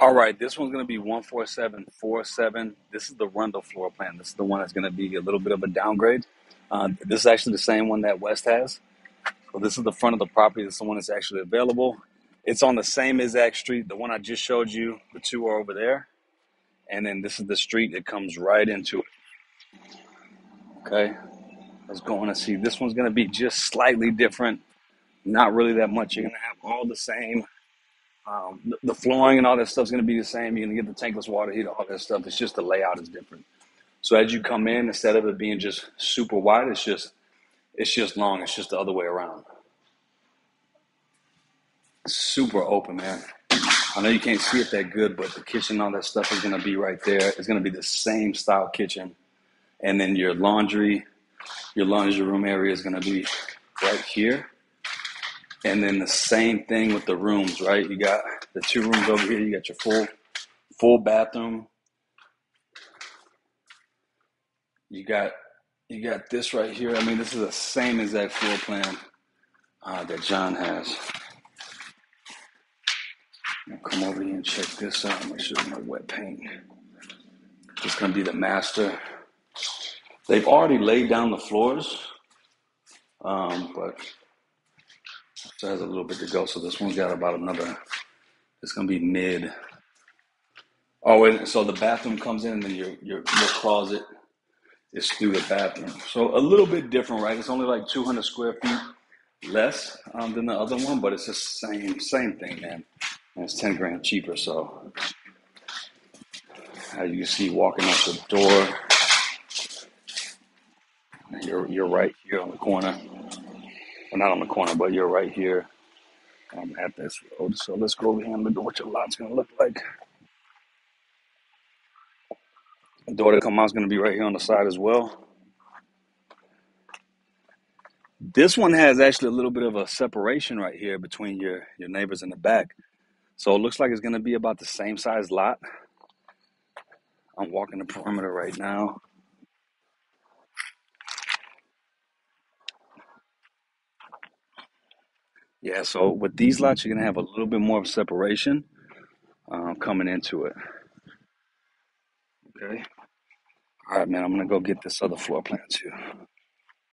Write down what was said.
All right, this one's going to be 14747. This is the Rundle floor plan. This is the one that's going to be a little bit of a downgrade. Uh, this is actually the same one that West has. So this is the front of the property. This is the one that's actually available. It's on the same exact street. The one I just showed you, the two are over there. And then this is the street that comes right into it. Okay. Let's go on and see. This one's going to be just slightly different. Not really that much. You're going to have all the same. Um, the, the flooring and all that stuff's going to be the same. You're going to get the tankless water heater, all that stuff. It's just the layout is different. So as you come in, instead of it being just super wide, it's just it's just long. It's just the other way around. Super open, man. I know you can't see it that good, but the kitchen, all that stuff is going to be right there. It's going to be the same style kitchen, and then your laundry, your laundry room area is going to be right here. And then the same thing with the rooms, right? You got the two rooms over here. You got your full full bathroom. You got you got this right here. I mean, this is the same exact floor plan uh, that John has. I'll come over here and check this out. Make sure no wet paint. It's gonna be the master. They've already laid down the floors, um, but it has a little bit to go. So this one's got about another. It's gonna be mid. Oh, and so the bathroom comes in, and then your your, your closet is through the bathroom. So a little bit different, right? It's only like 200 square feet less um, than the other one, but it's the same same thing, man. And it's 10 grand cheaper. So as you can see, walking out the door, you're you're right here on the corner. Well, not on the corner, but you're right here um, at this road. So let's go over here and look at what your lot's gonna look like. The door that come out is gonna be right here on the side as well. This one has actually a little bit of a separation right here between your your neighbors in the back. So it looks like it's gonna be about the same size lot. I'm walking the perimeter right now. Yeah, so with these lots, you're gonna have a little bit more of separation um, coming into it. Okay. All right, man. I'm gonna go get this other floor plan too.